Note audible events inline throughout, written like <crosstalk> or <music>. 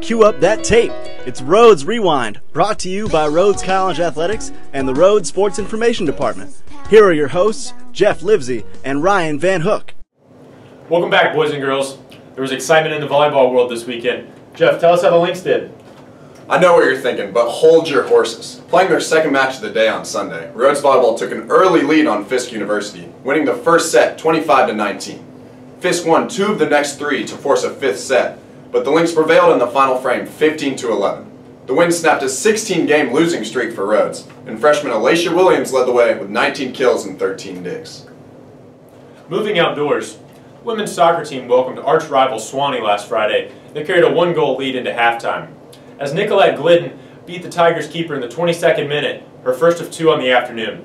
cue up that tape. It's Rhodes Rewind, brought to you by Rhodes College Athletics and the Rhodes Sports Information Department. Here are your hosts, Jeff Livesey and Ryan Van Hook. Welcome back, boys and girls. There was excitement in the volleyball world this weekend. Jeff, tell us how the Lynx did. I know what you're thinking, but hold your horses. Playing their second match of the day on Sunday, Rhodes Volleyball took an early lead on Fisk University, winning the first set 25 to 19. Fisk won two of the next three to force a fifth set, but the Lynx prevailed in the final frame 15 to 11. The win snapped a 16-game losing streak for Rhodes, and freshman Alacia Williams led the way with 19 kills and 13 digs. Moving outdoors, women's soccer team welcomed arch rival Sewanee last Friday. They carried a one-goal lead into halftime. As Nicolette Glidden beat the Tigers keeper in the 22nd minute, her first of two on the afternoon.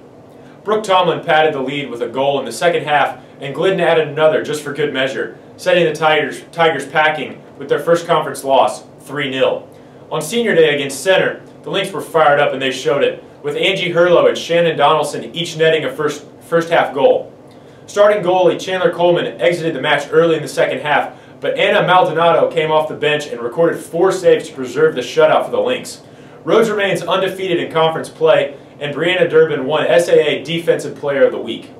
Brooke Tomlin padded the lead with a goal in the second half, and Glidden added another just for good measure, setting the Tigers, Tigers packing with their first conference loss, 3-0. On senior day against Centre, the Lynx were fired up and they showed it, with Angie Hurlow and Shannon Donaldson each netting a first, first half goal. Starting goalie Chandler Coleman exited the match early in the second half, but Anna Maldonado came off the bench and recorded four saves to preserve the shutout for the Lynx. Rhodes remains undefeated in conference play, and Brianna Durbin won SAA Defensive Player of the Week.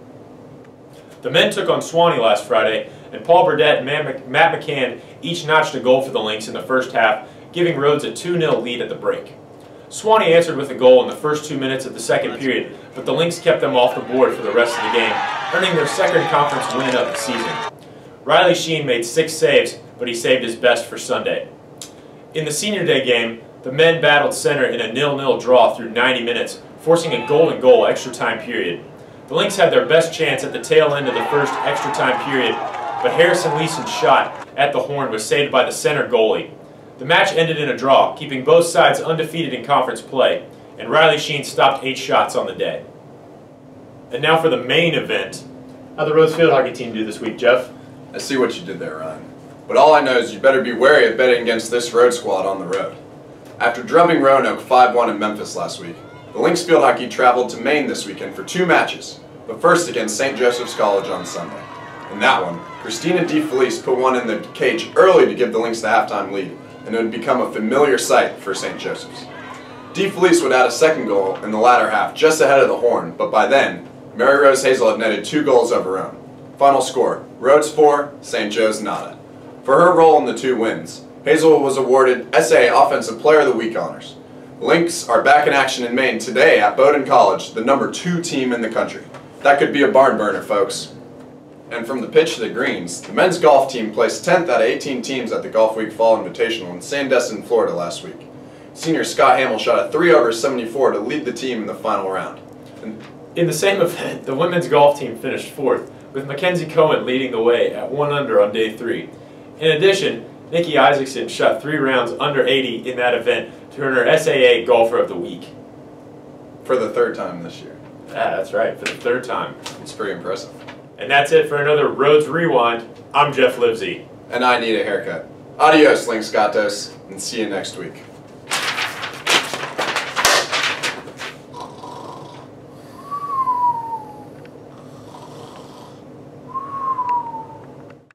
The men took on Suwanee last Friday, and Paul Burdett and Matt McCann each notched a goal for the Lynx in the first half, giving Rhodes a 2-0 lead at the break. Sewanee answered with a goal in the first two minutes of the second period, but the Lynx kept them off the board for the rest of the game, earning their second conference win of the season. Riley Sheen made six saves, but he saved his best for Sunday. In the senior day game, the men battled Centre in a nil-nil draw through 90 minutes, forcing a golden goal extra time period. The Lynx had their best chance at the tail end of the first extra time period, but Harrison Leeson's shot at the horn was saved by the Centre goalie. The match ended in a draw, keeping both sides undefeated in conference play, and Riley Sheen stopped eight shots on the day. And now for the main event. How'd the Rhodes field hockey team do this week, Jeff? I see what you did there, Ryan. But all I know is you better be wary of betting against this road squad on the road. After drubbing Roanoke 5-1 in Memphis last week, the Lynx Field Hockey traveled to Maine this weekend for two matches, the first against St. Joseph's College on Sunday. In that one, Christina DeFelice put one in the cage early to give the Lynx the halftime lead, and it would become a familiar sight for St. Joseph's. DeFelice would add a second goal in the latter half just ahead of the horn, but by then, Mary Rose Hazel had netted two goals of her own. Final score, Rhodes 4, St. Joe's nada. For her role in the two wins, Hazel was awarded SA Offensive Player of the Week honors. Lynx are back in action in Maine today at Bowdoin College, the number two team in the country. That could be a barn burner, folks. And from the pitch to the greens, the men's golf team placed 10th out of 18 teams at the Golf Week Fall Invitational in Sandestin, Florida last week. Senior Scott Hamill shot a 3 over 74 to lead the team in the final round. And in the same <laughs> event, the women's golf team finished fourth, with Mackenzie Cohen leading the way at 1 under on day 3. In addition, Nikki Isaacson shot three rounds under 80 in that event to earn her SAA Golfer of the Week. For the third time this year. Yeah, that's right, for the third time. It's pretty impressive. And that's it for another Rhodes Rewind. I'm Jeff Livesey. And I need a haircut. Adios, Lynx Gatos, and see you next week.